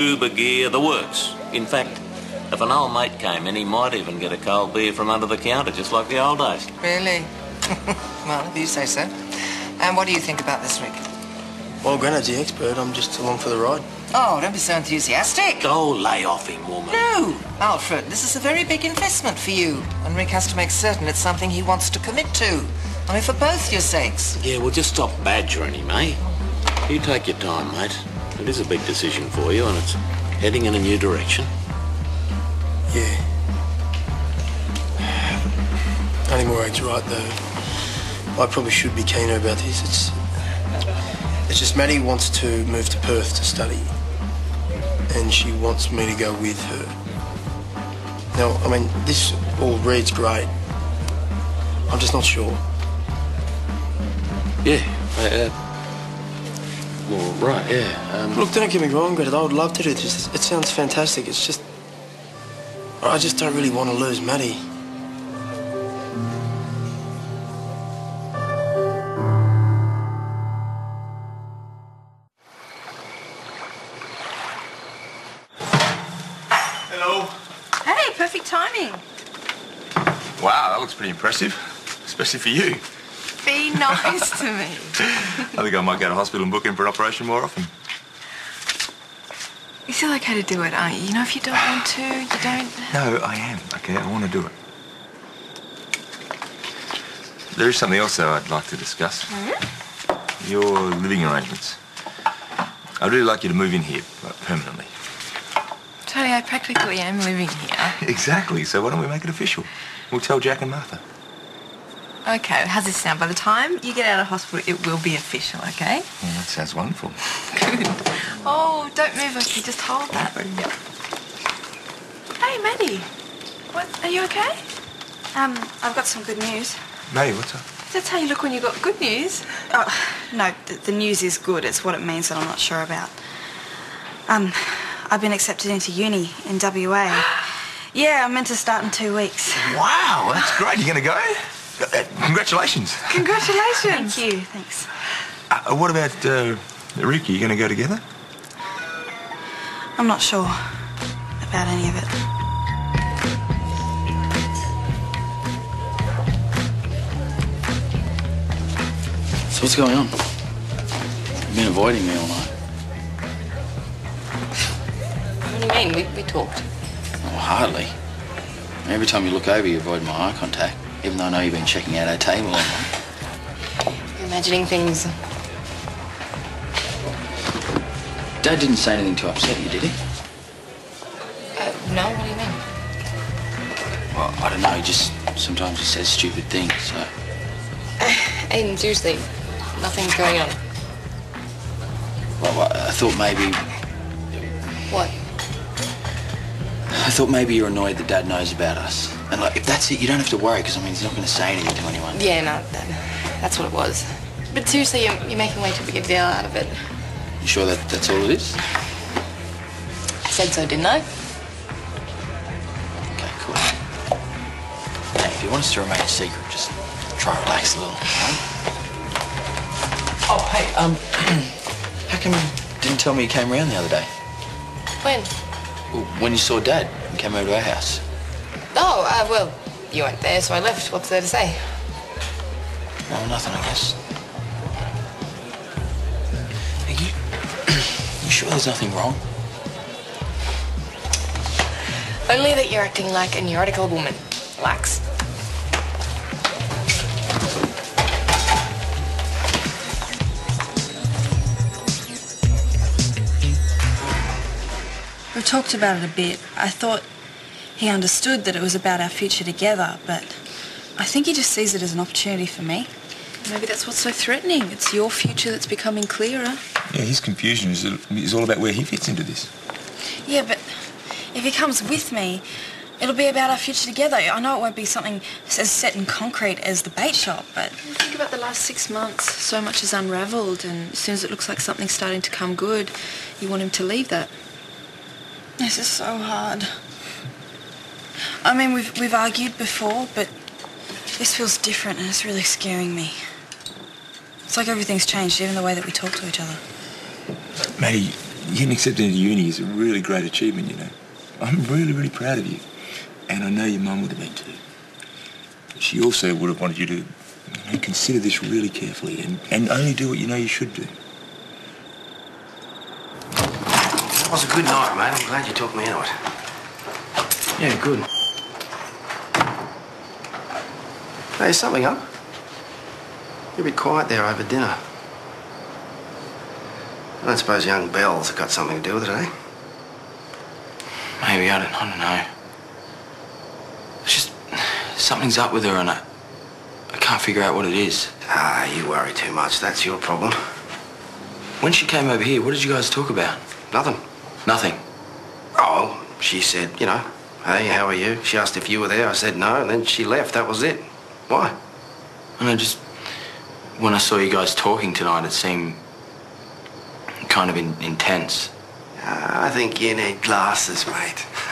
Uber gear, the works. In fact, if an old mate came in, he might even get a cold beer from under the counter, just like the old days. Really? well, if you say so. And what do you think about this, Rick? Well, Granard's the expert. I'm just along for the ride. Oh, don't be so enthusiastic. Oh, lay off him, woman. No, Alfred, this is a very big investment for you. And Rick has to make certain it's something he wants to commit to. I mean, for both your sakes. Yeah, well, just stop badgering him, eh? You take your time, mate. It is a big decision for you, and it's heading in a new direction. Yeah. Only Morag's right, though. I probably should be keener about this. It's, it's just Maddie wants to move to Perth to study. And she wants me to go with her. Now, I mean, this all reads great. I'm just not sure. Yeah, I, uh, well, right, yeah. Um, Look, don't get me wrong, Greta. I would love to do this. It sounds fantastic. It's just... I just don't really want to lose Maddie. Hello. Hey, perfect timing. Wow, that looks pretty impressive, especially for you. Be nice to me. I think I might go to hospital and book in for an operation more often. You're still okay to do it, aren't you? You know, if you don't want to, you don't. No, I am. Okay, I want to do it. There is something else, though, I'd like to discuss. Hmm? Your living arrangements. I'd really like you to move in here, like, permanently. Tony, I practically am living here. Exactly. So why don't we make it official? We'll tell Jack and Martha. Okay, how's this sound? By the time you get out of hospital, it will be official, okay? Yeah, that sounds wonderful. Good. Oh, don't move, okay? Just hold that. Yep. Hey, Maddie. What? Are you okay? Um, I've got some good news. Maddie, what's up? That's how you look when you've got good news. Oh, no, the, the news is good. It's what it means that I'm not sure about. Um, I've been accepted into uni in WA. Yeah, I'm meant to start in two weeks. Wow, that's great. You're gonna go? Uh, congratulations. Congratulations. Thank you, thanks. Uh, what about uh, Rick? Are you gonna go together? I'm not sure about any of it. So what's going on? You've been avoiding me all night. What do you mean? We, we talked. Oh, hardly. Every time you look over, you avoid my eye contact, even though I know you've been checking out our table. You're imagining things. Dad didn't say anything to upset you, did he? Uh, no, what do you mean? Well, I don't know. He just sometimes he says stupid things. So Aden, seriously, nothing's going on. well, I thought maybe What? I thought maybe you're annoyed that Dad knows about us. And like, if that's it, you don't have to worry because I mean, he's not going to say anything to anyone. Yeah, no, that, that's what it was. But seriously, you're, you're making way too big a deal out of it. You sure that that's all it is? I said so, didn't I? Okay, cool. Hey, if you want us to remain a secret, just try and relax a little. all right? Oh, hey, um, how come you didn't tell me you came around the other day? When? Well, when you saw Dad and came over to our house. Oh, uh, well, you weren't there, so I left. What's there to say? Well, nothing, I guess. Are you, you sure there's nothing wrong? Only that you're acting like a neurotic old woman. Relax. We've talked about it a bit. I thought he understood that it was about our future together, but I think he just sees it as an opportunity for me. Maybe that's what's so threatening. It's your future that's becoming clearer. Yeah, his confusion is, is all about where he fits into this. Yeah, but if he comes with me, it'll be about our future together. I know it won't be something as set in concrete as the bait shop, but Think about the last six months. So much has unravelled, and as soon as it looks like something's starting to come good, you want him to leave that. this is so hard. I mean, we've we've argued before, but this feels different, and it's really scaring me. It's like everything's changed, even the way that we talk to each other. Maddie, Getting accepted into uni is a really great achievement, you know. I'm really, really proud of you. And I know your mum would have been too. She also would have wanted you to you know, consider this really carefully and, and only do what you know you should do. That was a good night, mate. I'm glad you talked me into it. Yeah, good. Hey, is something up? You're a bit quiet there over dinner. I don't suppose young Belle's got something to do with it, eh? Maybe, I don't, I don't know. It's just, something's up with her and I, I can't figure out what it is. Ah, you worry too much. That's your problem. When she came over here, what did you guys talk about? Nothing. Nothing. Oh, she said, you know, hey, how are you? She asked if you were there. I said no, and then she left. That was it. Why? And I just, when I saw you guys talking tonight, it seemed kind of in, intense. Ah, I think you need glasses, mate.